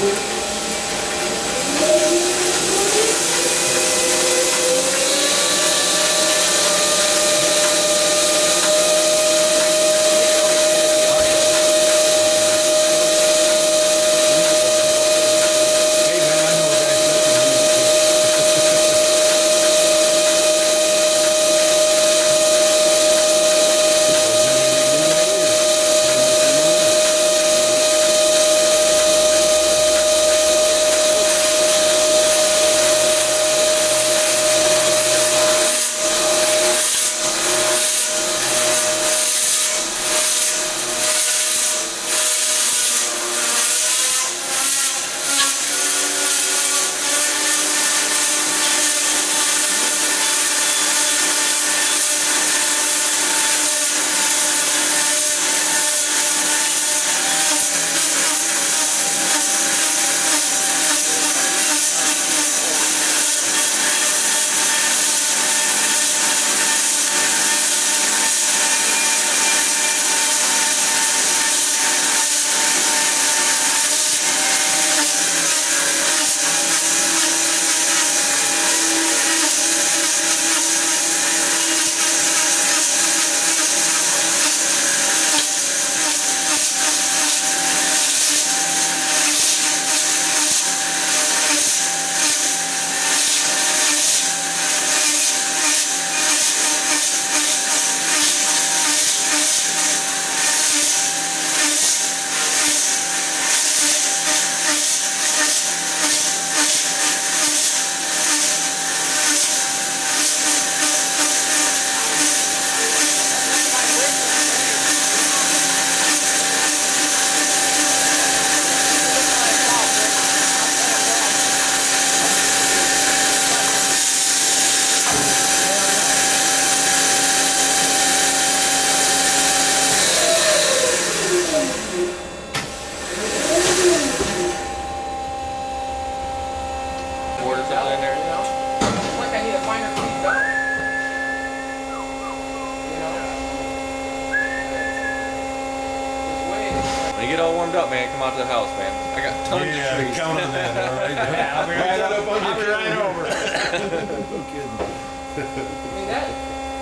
Hey, get all warmed up, man, come out to the house, man. I got tons Yeah, of trees. count on that, all right? I'll be right up on I'll your right tree. over. No kidding. I mean, that.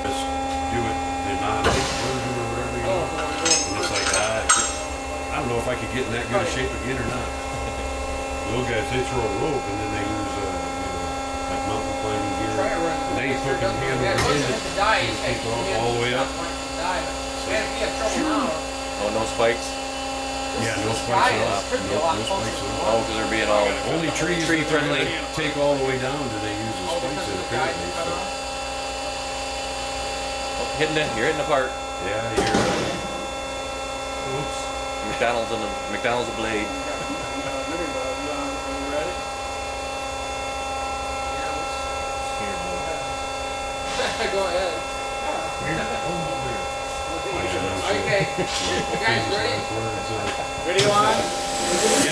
Just do it the non-hit version or whatever you Oh, want. And it's like, ah, I don't know if I could get in that good a shape again or not. Those guys, they throw a rope and then they use, uh, you know, like mountain climbing gear. Try to. And they Sure fucking doesn't- handle Yeah, it of course, in it has to die. You Take can't- all- the way up. want die, but Man, have trouble now. Oh, no spikes? Yeah, no This spikes guy at all. is pretty No, a no spikes at all. Oh, because they're being all Only trees tree that they're friendly. Take all the way down do they use the All spikes in the guys apparently. so- off. Oh, hitting it. You're hitting the part. Yeah, you're, uh, oops. McDonald's and the McDonald's a blade. Go ahead. Okay, you guys ready? Uh, on?